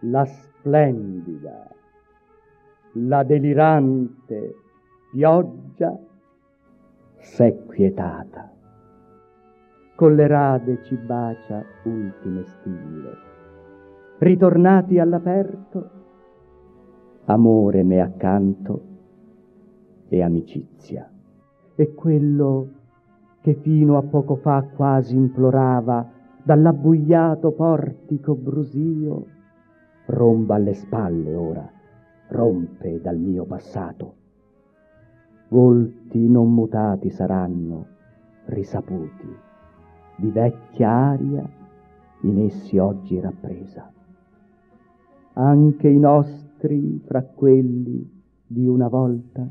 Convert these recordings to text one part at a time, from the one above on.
la splendida, la delirante pioggia s'è quietata. Con le rade ci bacia ultime stille. Ritornati all'aperto, amore m'è accanto e amicizia. E quello che fino a poco fa quasi implorava dall'abbugliato portico brusio, romba alle spalle ora, rompe dal mio passato. Volti non mutati saranno, risaputi, di vecchia aria in essi oggi rappresa. Anche i nostri fra quelli di una volta,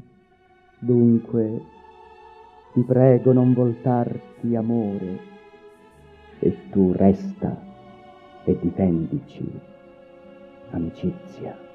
dunque ti prego non voltarti amore e tu resta e difendici amicizia.